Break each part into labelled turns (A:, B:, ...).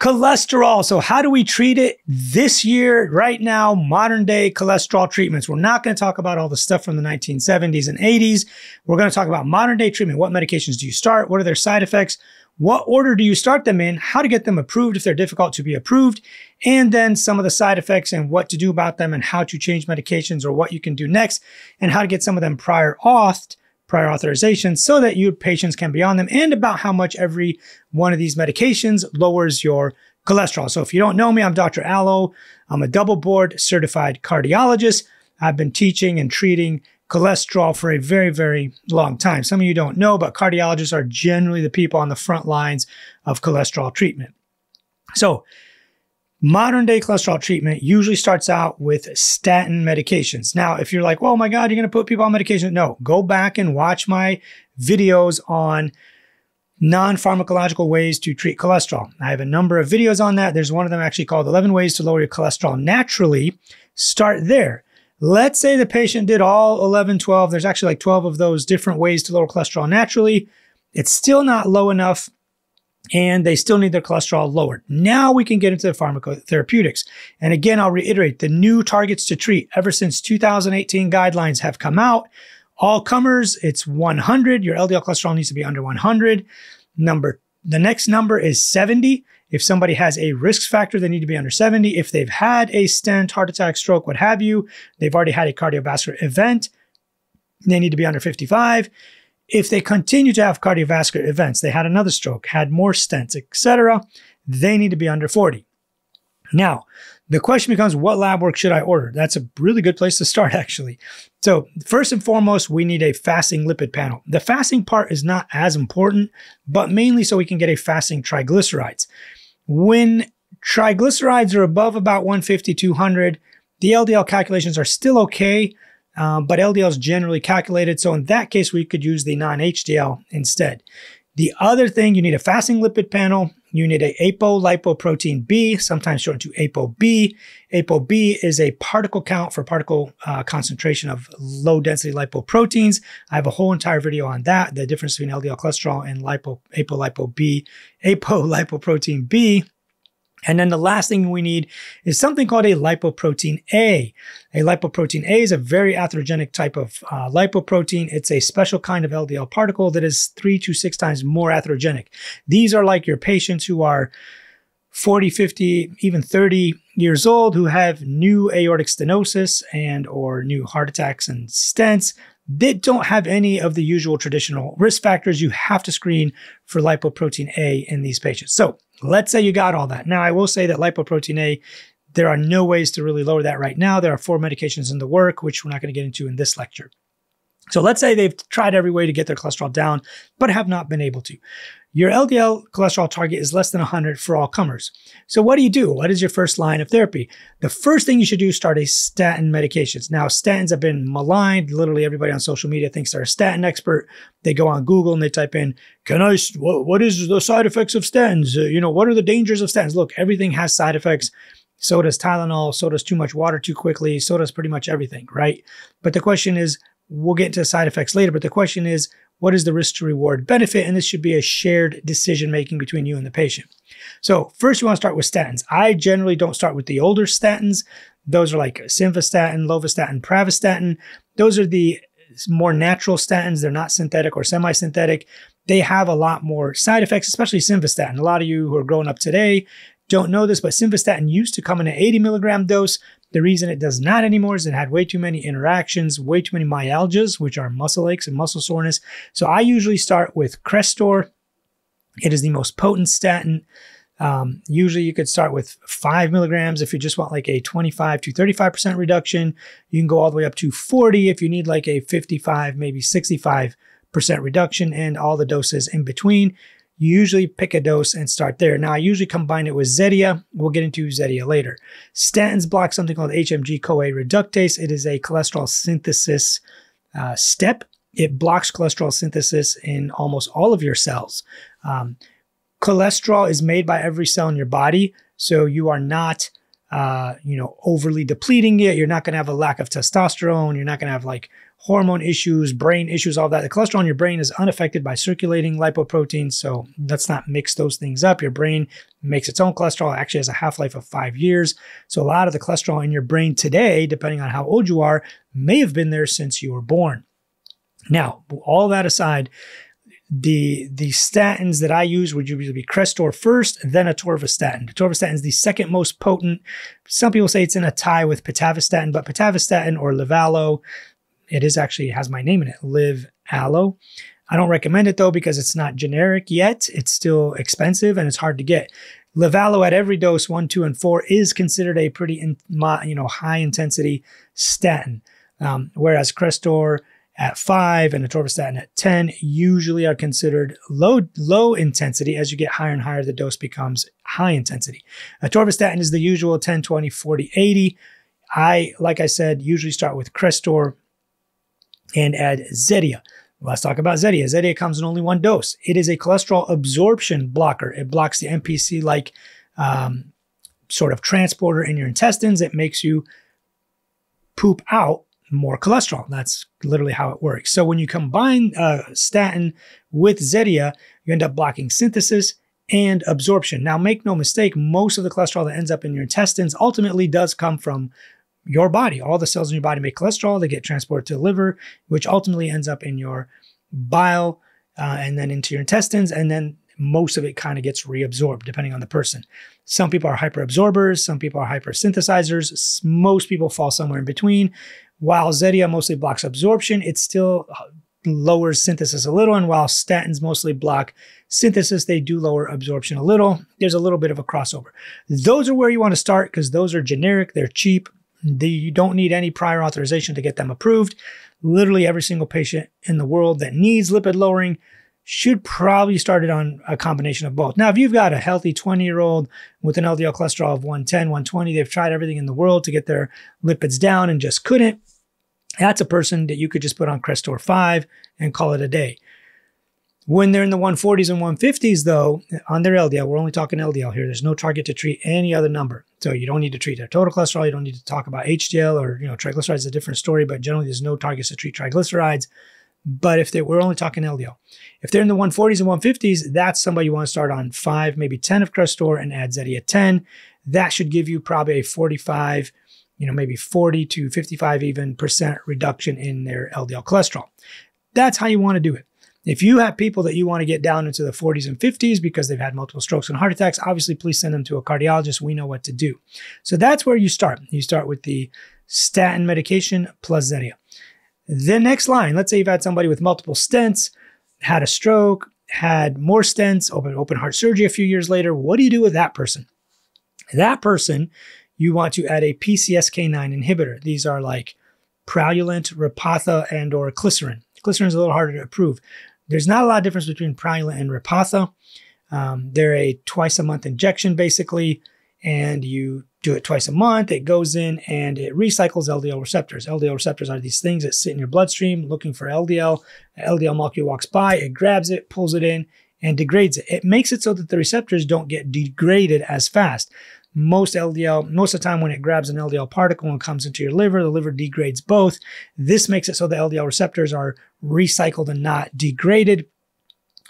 A: Cholesterol. So, how do we treat it this year, right now, modern day cholesterol treatments? We're not going to talk about all the stuff from the 1970s and 80s. We're going to talk about modern day treatment. What medications do you start? What are their side effects? What order do you start them in? How to get them approved if they're difficult to be approved? And then some of the side effects and what to do about them and how to change medications or what you can do next and how to get some of them prior authed prior authorization so that your patients can be on them and about how much every one of these medications lowers your cholesterol. So if you don't know me, I'm Dr. Alo. I'm a double board certified cardiologist. I've been teaching and treating cholesterol for a very, very long time. Some of you don't know, but cardiologists are generally the people on the front lines of cholesterol treatment. So Modern day cholesterol treatment usually starts out with statin medications. Now, if you're like, oh my God, you're going to put people on medication. No, go back and watch my videos on non pharmacological ways to treat cholesterol. I have a number of videos on that. There's one of them actually called 11 Ways to Lower Your Cholesterol Naturally. Start there. Let's say the patient did all 11, 12. There's actually like 12 of those different ways to lower cholesterol naturally. It's still not low enough and they still need their cholesterol lowered. Now we can get into the pharmacotherapeutics. And again, I'll reiterate the new targets to treat ever since 2018 guidelines have come out. All comers, it's 100. Your LDL cholesterol needs to be under 100. Number, the next number is 70. If somebody has a risk factor, they need to be under 70. If they've had a stent, heart attack, stroke, what have you, they've already had a cardiovascular event, they need to be under 55 if they continue to have cardiovascular events, they had another stroke, had more stents, etc., they need to be under 40. Now, the question becomes what lab work should I order? That's a really good place to start, actually. So, first and foremost, we need a fasting lipid panel. The fasting part is not as important, but mainly so we can get a fasting triglycerides. When triglycerides are above about 150, 200, the LDL calculations are still okay, um, but LDL is generally calculated. So in that case, we could use the non-HDL instead. The other thing, you need a fasting lipid panel. You need a apolipoprotein B, sometimes shortened to ApoB. ApoB is a particle count for particle uh, concentration of low density lipoproteins. I have a whole entire video on that, the difference between LDL cholesterol and lipo, apolipoB, apolipoprotein B. And then the last thing we need is something called a lipoprotein A. A lipoprotein A is a very atherogenic type of uh, lipoprotein. It's a special kind of LDL particle that is three to six times more atherogenic. These are like your patients who are 40, 50, even 30 years old who have new aortic stenosis and or new heart attacks and stents they don't have any of the usual traditional risk factors. You have to screen for lipoprotein A in these patients. So let's say you got all that. Now, I will say that lipoprotein A, there are no ways to really lower that right now. There are four medications in the work, which we're not going to get into in this lecture. So let's say they've tried every way to get their cholesterol down, but have not been able to. Your LDL cholesterol target is less than 100 for all comers. So what do you do? What is your first line of therapy? The first thing you should do is start a statin medications. Now, statins have been maligned. Literally everybody on social media thinks they're a statin expert. They go on Google and they type in, can I, what, what is the side effects of statins? Uh, you know, what are the dangers of statins? Look, everything has side effects. So does Tylenol. So does too much water too quickly. So does pretty much everything, right? But the question is, we'll get into side effects later. But the question is, what is the risk to reward benefit? And this should be a shared decision making between you and the patient. So, first, you want to start with statins. I generally don't start with the older statins. Those are like simvastatin, lovastatin, pravastatin. Those are the more natural statins. They're not synthetic or semi synthetic. They have a lot more side effects, especially simvastatin. A lot of you who are growing up today don't know this, but simvastatin used to come in an 80 milligram dose. The reason it does not anymore is it had way too many interactions, way too many myalgias, which are muscle aches and muscle soreness. So I usually start with Crestor. It is the most potent statin. Um, usually you could start with five milligrams if you just want like a 25 to 35% reduction. You can go all the way up to 40 if you need like a 55, maybe 65% reduction and all the doses in between you usually pick a dose and start there. Now, I usually combine it with Zetia. We'll get into Zetia later. Statins block something called HMG CoA reductase. It is a cholesterol synthesis uh, step. It blocks cholesterol synthesis in almost all of your cells. Um, cholesterol is made by every cell in your body, so you are not uh, you know, overly depleting it. You're not going to have a lack of testosterone. You're not going to have like hormone issues, brain issues, all that. The cholesterol in your brain is unaffected by circulating lipoproteins. So let's not mix those things up. Your brain makes its own cholesterol, it actually has a half life of five years. So a lot of the cholesterol in your brain today, depending on how old you are, may have been there since you were born. Now, all that aside, the the statins that I use would usually be Crestor first, then atorvastatin. Atorvastatin is the second most potent. Some people say it's in a tie with pitavastatin, but pitavastatin or Livalo, it is actually has my name in it, Live Allo. I don't recommend it though because it's not generic yet. It's still expensive and it's hard to get. Livalo at every dose, one, two, and four, is considered a pretty in, you know high intensity statin, um, whereas Crestor at 5 and atorvastatin at 10 usually are considered low low intensity as you get higher and higher the dose becomes high intensity atorvastatin is the usual 10 20 40 80 i like i said usually start with crestor and add zetia let's talk about zetia zetia comes in only one dose it is a cholesterol absorption blocker it blocks the NPC like um, sort of transporter in your intestines it makes you poop out more cholesterol. That's literally how it works. So when you combine uh, statin with Zetia, you end up blocking synthesis and absorption. Now, make no mistake, most of the cholesterol that ends up in your intestines ultimately does come from your body. All the cells in your body make cholesterol, they get transported to the liver, which ultimately ends up in your bile uh, and then into your intestines. And then most of it kind of gets reabsorbed depending on the person. Some people are hyperabsorbers, some people are hypersynthesizers, most people fall somewhere in between. While Zetia mostly blocks absorption, it still uh, lowers synthesis a little. And while statins mostly block synthesis, they do lower absorption a little. There's a little bit of a crossover. Those are where you want to start because those are generic, they're cheap. You don't need any prior authorization to get them approved. Literally every single patient in the world that needs lipid lowering should probably start it on a combination of both. Now, if you've got a healthy 20 year old with an LDL cholesterol of 110, 120, they've tried everything in the world to get their lipids down and just couldn't, that's a person that you could just put on Crestor 5 and call it a day. When they're in the 140s and 150s, though, on their LDL, we're only talking LDL here. There's no target to treat any other number. So you don't need to treat their total cholesterol. You don't need to talk about HDL or, you know, triglycerides is a different story, but generally there's no targets to treat triglycerides. But if they we're only talking LDL, if they're in the 140s and 150s, that's somebody you want to start on five, maybe 10 of Crestor and add Zetia 10. That should give you probably a 45, you know, maybe 40 to 55 even percent reduction in their LDL cholesterol. That's how you want to do it. If you have people that you want to get down into the 40s and 50s because they've had multiple strokes and heart attacks, obviously please send them to a cardiologist. We know what to do. So that's where you start. You start with the statin medication plus Zetia. The next line, let's say you've had somebody with multiple stents, had a stroke, had more stents, open, open heart surgery a few years later. What do you do with that person? That person, you want to add a PCSK9 inhibitor. These are like Praluent, Repatha, and or Inclisiran. Inclisiran is a little harder to approve. There's not a lot of difference between Praluent and Repatha. Um, they're a twice a month injection, basically and you do it twice a month. It goes in and it recycles LDL receptors. LDL receptors are these things that sit in your bloodstream looking for LDL. The LDL molecule walks by, it grabs it, pulls it in, and degrades it. It makes it so that the receptors don't get degraded as fast. Most LDL, most of the time when it grabs an LDL particle and comes into your liver, the liver degrades both. This makes it so the LDL receptors are recycled and not degraded.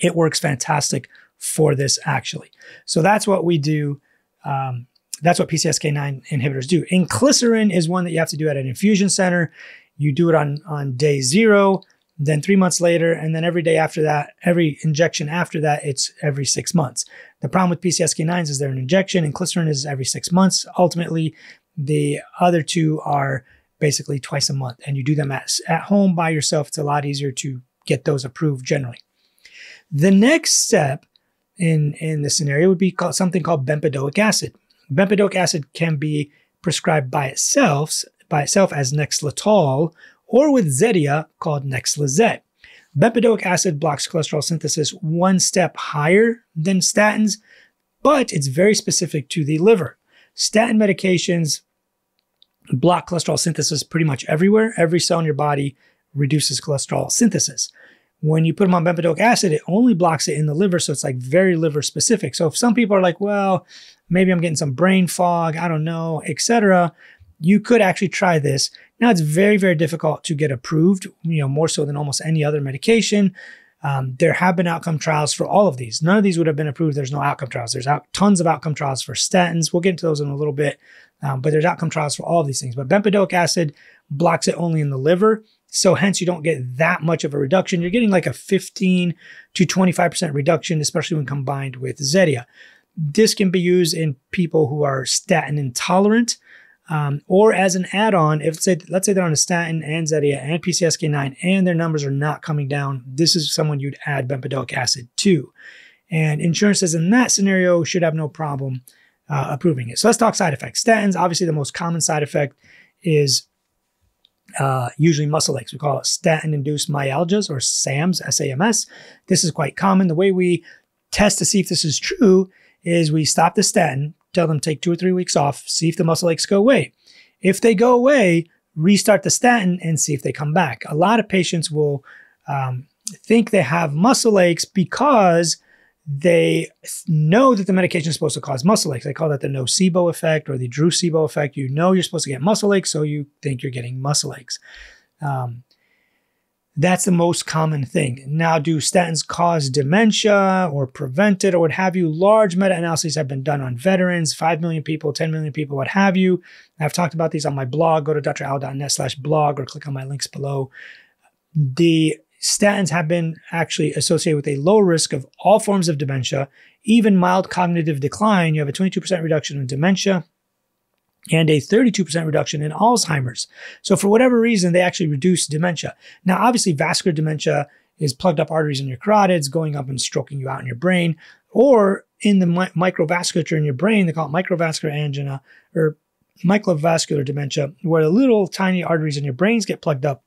A: It works fantastic for this actually. So that's what we do um, that's what PCSK9 inhibitors do. Inclisiran is one that you have to do at an infusion center. You do it on, on day zero, then three months later, and then every day after that, every injection after that, it's every six months. The problem with PCSK9s is they're an injection, inclisiran is every six months. Ultimately, the other two are basically twice a month, and you do them at, at home by yourself. It's a lot easier to get those approved generally. The next step in, in this scenario would be called, something called bempedoic acid. Bempedoic acid can be prescribed by itself, by itself as Nexletol, or with Zetia called Nexlizet. Bempedoic acid blocks cholesterol synthesis one step higher than statins, but it's very specific to the liver. Statin medications block cholesterol synthesis pretty much everywhere. Every cell in your body reduces cholesterol synthesis. When you put them on bempedoic acid, it only blocks it in the liver. So it's like very liver specific. So if some people are like, well, maybe I'm getting some brain fog, I don't know, etc., you could actually try this. Now it's very, very difficult to get approved, you know, more so than almost any other medication. Um, there have been outcome trials for all of these. None of these would have been approved. There's no outcome trials. There's out, tons of outcome trials for statins. We'll get into those in a little bit, um, but there's outcome trials for all of these things. But bempedoic acid blocks it only in the liver. So hence you don't get that much of a reduction. You're getting like a 15 to 25% reduction, especially when combined with Zetia. This can be used in people who are statin intolerant um, or as an add-on, if say, let's say they're on a statin and Zetia and PCSK9 and their numbers are not coming down, this is someone you'd add bempedoic acid to. And insurance says in that scenario should have no problem uh, approving it. So let's talk side effects. Statins, obviously the most common side effect is uh, usually muscle aches. We call it statin-induced myalgias or SAMS, S-A-M-S. This is quite common. The way we test to see if this is true is we stop the statin, tell them take two or three weeks off, see if the muscle aches go away. If they go away, restart the statin and see if they come back. A lot of patients will um, think they have muscle aches because they know that the medication is supposed to cause muscle aches. They call that the nocebo effect or the Drucebo effect. You know you're supposed to get muscle aches, so you think you're getting muscle aches. Um, that's the most common thing. Now, do statins cause dementia or prevent it or what have you? Large meta analyses have been done on veterans, 5 million people, 10 million people, what have you. I've talked about these on my blog. Go to dralo.net slash blog or click on my links below. The statins have been actually associated with a low risk of all forms of dementia, even mild cognitive decline. You have a 22% reduction in dementia, and a 32% reduction in Alzheimer's. So for whatever reason, they actually reduce dementia. Now, obviously, vascular dementia is plugged up arteries in your carotids going up and stroking you out in your brain, or in the mi- microvasculature in your brain, they call it microvascular angina or microvascular dementia, where the little tiny arteries in your brains get plugged up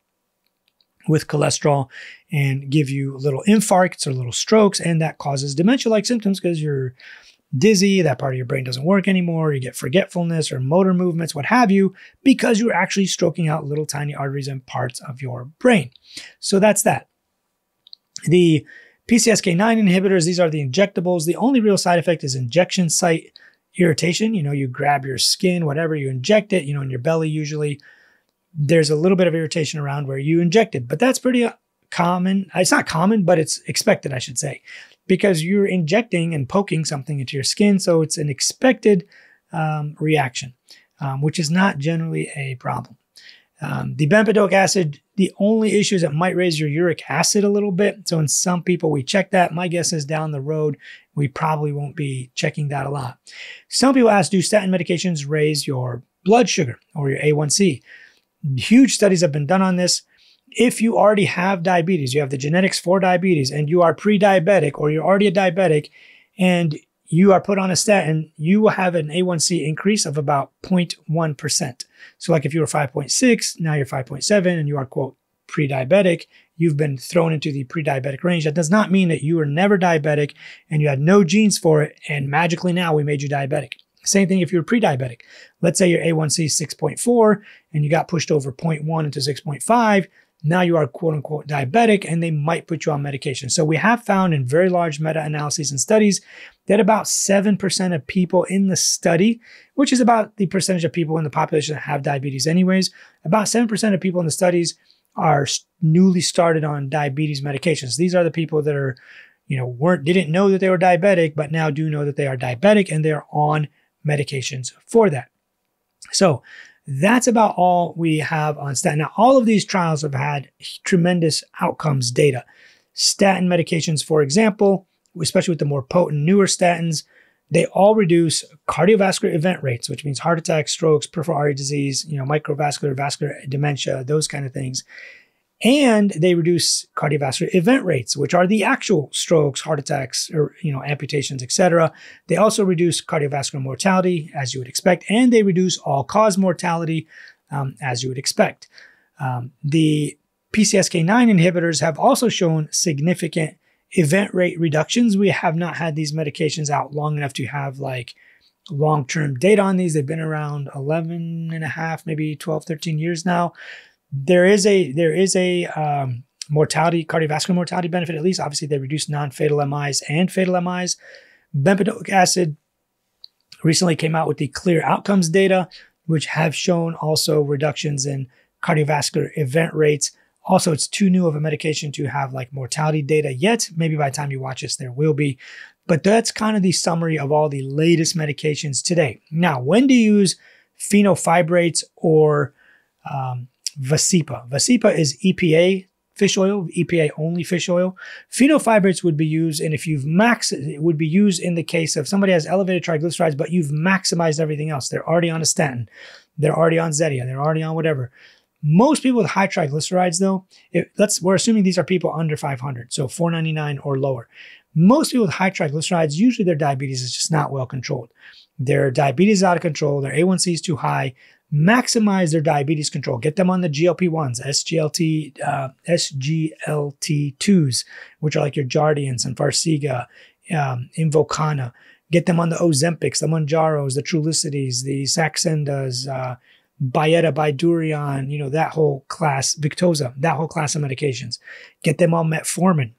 A: with cholesterol and give you little infarcts or little strokes, and that causes dementia-like symptoms because you're dizzy, that part of your brain doesn't work anymore, you get forgetfulness or motor movements, what have you, because you're actually stroking out little tiny arteries and parts of your brain. So that's that. The PCSK9 inhibitors, these are the injectables. The only real side effect is injection site irritation. You know, you grab your skin, whatever, you inject it, you know, in your belly usually. There's a little bit of irritation around where you injected, but that's pretty common. It's not common, but it's expected, I should say because you're injecting and poking something into your skin. So it's an expected um, reaction, um, which is not generally a problem. Um, the bempedoic acid, the only issue is it might raise your uric acid a little bit. So in some people, we check that. My guess is down the road, we probably won't be checking that a lot. Some people ask, do statin medications raise your blood sugar or your A1C? Huge studies have been done on this if you already have diabetes, you have the genetics for diabetes, and you are pre diabetic or you're already a diabetic, and you are put on a statin, you will have an A1C increase of about 0.1%. So, like if you were 5.6, now you're 5.7, and you are, quote, pre diabetic, you've been thrown into the pre diabetic range. That does not mean that you were never diabetic and you had no genes for it, and magically now we made you diabetic. Same thing if you're pre diabetic. Let's say your A1C is 6.4 and you got pushed over 0.1 into 6.5 now you are quote unquote diabetic and they might put you on medication. So we have found in very large meta-analyses and studies that about 7% of people in the study, which is about the percentage of people in the population that have diabetes anyways, about 7% of people in the studies are newly started on diabetes medications. These are the people that are, you know, weren't didn't know that they were diabetic, but now do know that they are diabetic and they are on medications for that. So that's about all we have on statin. Now, all of these trials have had tremendous outcomes data. Statin medications, for example, especially with the more potent newer statins, they all reduce cardiovascular event rates, which means heart attacks, strokes, peripheral artery disease, you know, microvascular, vascular dementia, those kind of things and they reduce cardiovascular event rates which are the actual strokes heart attacks or you know amputations etc they also reduce cardiovascular mortality as you would expect and they reduce all cause mortality um, as you would expect. Um, the pcsk9 inhibitors have also shown significant event rate reductions. We have not had these medications out long enough to have like long-term data on these. They've been around 11 and a half maybe 12 13 years now there is a there is a um, mortality, cardiovascular mortality benefit. At least, obviously, they reduce non-fatal MIs and fatal MIs. Bempedoic acid recently came out with the clear outcomes data. which have shown also reductions in cardiovascular event rates. Also, it's too new of a medication to have like mortality data yet. Maybe by the time you watch this, there will be. But that's kind of the summary of all the latest medications today. Now, when to use fenofibrates or um, Vascepa? Vasipa is EPA fish oil, EPA only fish oil. Fenofibrates would be used, and if you've max, it would be used in the case of somebody has elevated triglycerides, but you've maximized everything else. They're already on a statin, they're already on Zetia, they're already on whatever. Most people with high triglycerides, though, if, let's we're assuming these are people under 500, so 499 or lower. Most people with high triglycerides, usually their diabetes is just not well controlled. Their diabetes is out of control, their A1C is too high, maximize their diabetes control. Get them on the GLP-1s, SGLT, uh, SGLT2s, which are like your Jardiance and Farxiga, um, Invokana. Get them on the Ozempics, the Mounjaros, the Trulicities, the Saxendas, uh, Byetta, Bydureon, you know, that whole class, Victoza, that whole class of medications. Get them on metformin.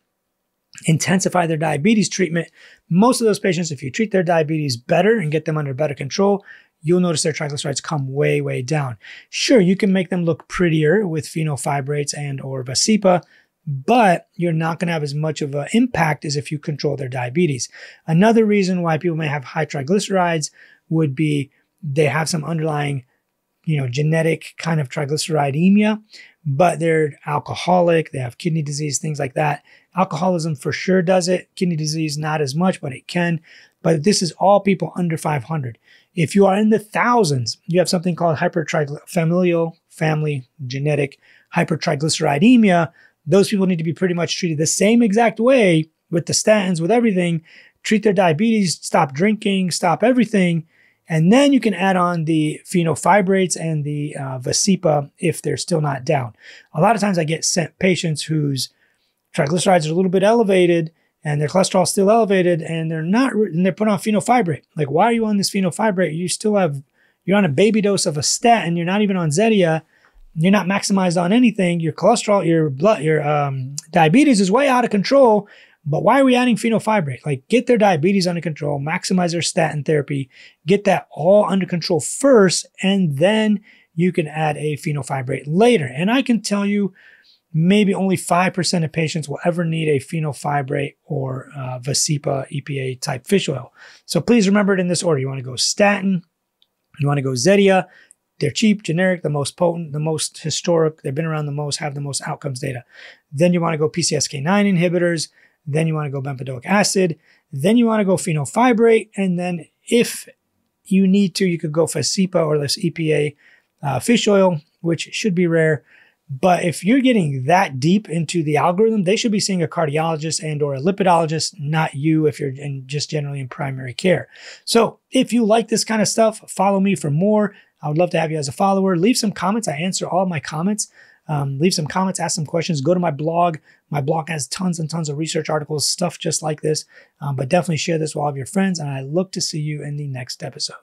A: Intensify their diabetes treatment. Most of those patients, if you treat their diabetes better and get them under better control, you'll notice their triglycerides come way, way down. Sure, you can make them look prettier with fenofibrates and or Vascepa, but you're not going to have as much of an impact as if you control their diabetes. Another reason why people may have high triglycerides would be they have some underlying, you know, genetic kind of triglyceridemia, but they're alcoholic, they have kidney disease, things like that. Alcoholism for sure does it. Kidney disease, not as much, but it can. But this is all people under 500. If you are in the thousands, you have something called hypertriglyceridemia, family genetic hypertriglyceridemia. Those people need to be pretty much treated the same exact way with the statins, with everything. Treat their diabetes, stop drinking, stop everything. And then you can add on the fenofibrates and the uh, Vascepa if they're still not down. A lot of times I get sent patients whose triglycerides are a little bit elevated and their cholesterol is still elevated and they're not and they're put on fenofibrate. Like, why are you on this fenofibrate? You still have you're on a baby dose of a statin, you're not even on Zetia, you're not maximized on anything. Your cholesterol, your blood, your um, diabetes is way out of control. But why are we adding fenofibrate? Like, get their diabetes under control, maximize their statin therapy, get that all under control first, and then you can add a fenofibrate later. And I can tell you maybe only 5% of patients will ever need a fenofibrate or uh, Vascepa EPA type fish oil. So please remember it in this order. You want to go statin, you want to go Zetia. They're cheap, generic, the most potent, the most historic. They've been around the most, have the most outcomes data. Then you want to go PCSK9 inhibitors. Then you want to go bempedoic acid. Then you want to go fenofibrate. And then if you need to, you could go Vascepa or this EPA uh, fish oil, which should be rare. But if you're getting that deep into the algorithm, they should be seeing a cardiologist and or a lipidologist, not you if you're in just generally in primary care. So if you like this kind of stuff, follow me for more. I would love to have you as a follower. Leave some comments. I answer all my comments. Um, leave some comments, ask some questions. Go to my blog. My blog has tons and tons of research articles, stuff just like this. Um, but definitely share this with all of your friends. And I look to see you in the next episode.